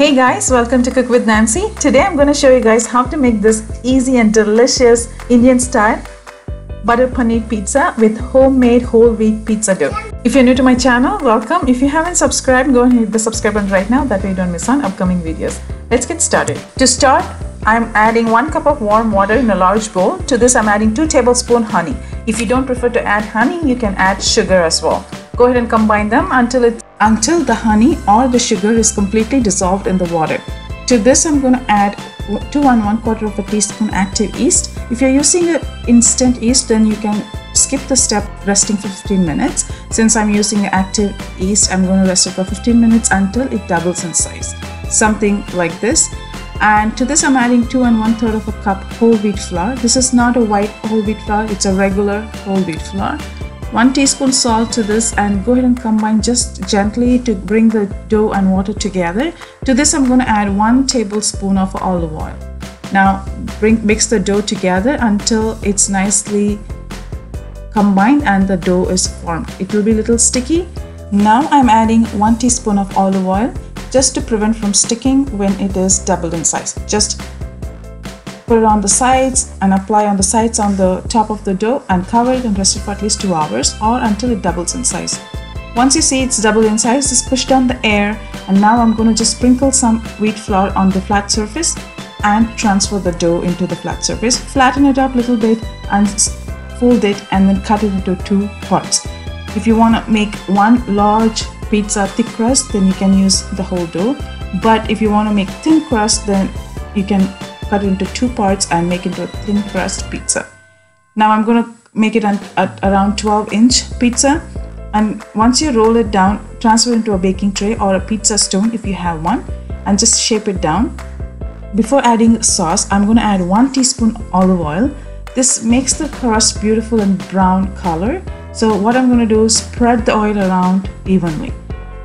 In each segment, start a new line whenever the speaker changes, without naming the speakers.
Hey guys, welcome to Cook with Nancy. Today I'm going to show you guys how to make this easy and delicious Indian style butter paneer pizza with homemade whole wheat pizza dough. If you're new to my channel, welcome. If you haven't subscribed, go and hit the subscribe button right now. That way you don't miss on upcoming videos. Let's get started. To start, I'm adding 1 cup of warm water in a large bowl. To this I'm adding 2 tablespoon honey. If you don't prefer to add honey, you can add sugar as well. Go ahead and combine them until it until the honey or the sugar is completely dissolved in the water. To this I'm going to add 2 and 1 quarter of a teaspoon active yeast. If you're using an instant yeast then you can skip the step resting for 15 minutes. Since I'm using active yeast I'm going to rest it for 15 minutes until it doubles in size. Something like this and to this I'm adding 2 and 1 third of a cup whole wheat flour. This is not a white whole wheat flour, it's a regular whole wheat flour. 1 teaspoon salt to this and go ahead and combine just gently to bring the dough and water together. To this I'm going to add 1 tablespoon of olive oil. Now bring mix the dough together until it's nicely combined and the dough is formed. It will be a little sticky. Now I'm adding 1 teaspoon of olive oil just to prevent from sticking when it is doubled in size. Just Put it on the sides and apply on the sides on the top of the dough and cover it and rest it for at least 2 hours or until it doubles in size. Once you see it's doubled in size, just push down the air and now I'm going to just sprinkle some wheat flour on the flat surface and transfer the dough into the flat surface. Flatten it up a little bit and fold it and then cut it into two parts. If you want to make one large pizza thick crust, then you can use the whole dough. But if you want to make thin crust, then you can cut it into two parts and make into a thin crust pizza. Now I'm going to make it at, around 12 inch pizza and once you roll it down transfer it into a baking tray or a pizza stone if you have one and just shape it down. Before adding sauce I'm going to add 1 teaspoon olive oil. This makes the crust beautiful and brown color. So what I'm going to do is spread the oil around evenly.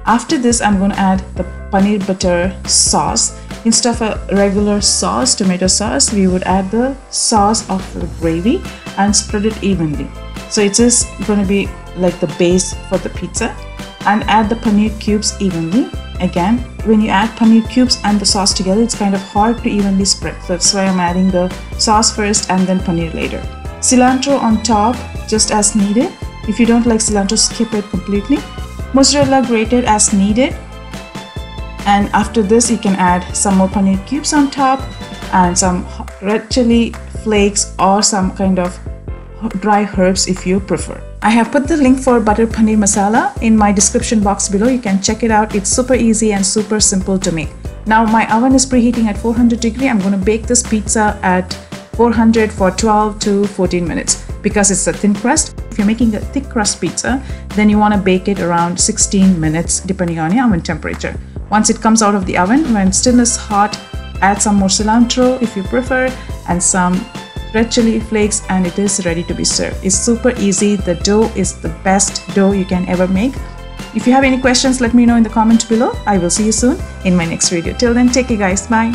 After this I'm going to add the paneer butter sauce Instead of a regular sauce, tomato sauce, we would add the sauce of the gravy and spread it evenly. So it is going to be like the base for the pizza and add the paneer cubes evenly. Again, when you add paneer cubes and the sauce together, it's kind of hard to evenly spread. So that's why I'm adding the sauce first and then paneer later. Cilantro on top, just as needed. If you don't like cilantro, skip it completely. Mozzarella grated as needed and after this you can add some more paneer cubes on top and some red chili flakes or some kind of dry herbs if you prefer. I have put the link for butter paneer masala in my description box below. You can check it out. It's super easy and super simple to make. Now my oven is preheating at 400 degree. I'm going to bake this pizza at 400 for 12 to 14 minutes because it's a thin crust. If you're making a thick crust pizza, then you want to bake it around 16 minutes depending on your oven temperature. Once it comes out of the oven, when still is hot, add some more cilantro if you prefer and some red chili flakes and it is ready to be served. It's super easy. The dough is the best dough you can ever make. If you have any questions, let me know in the comments below. I will see you soon in my next video. Till then, take care guys. Bye.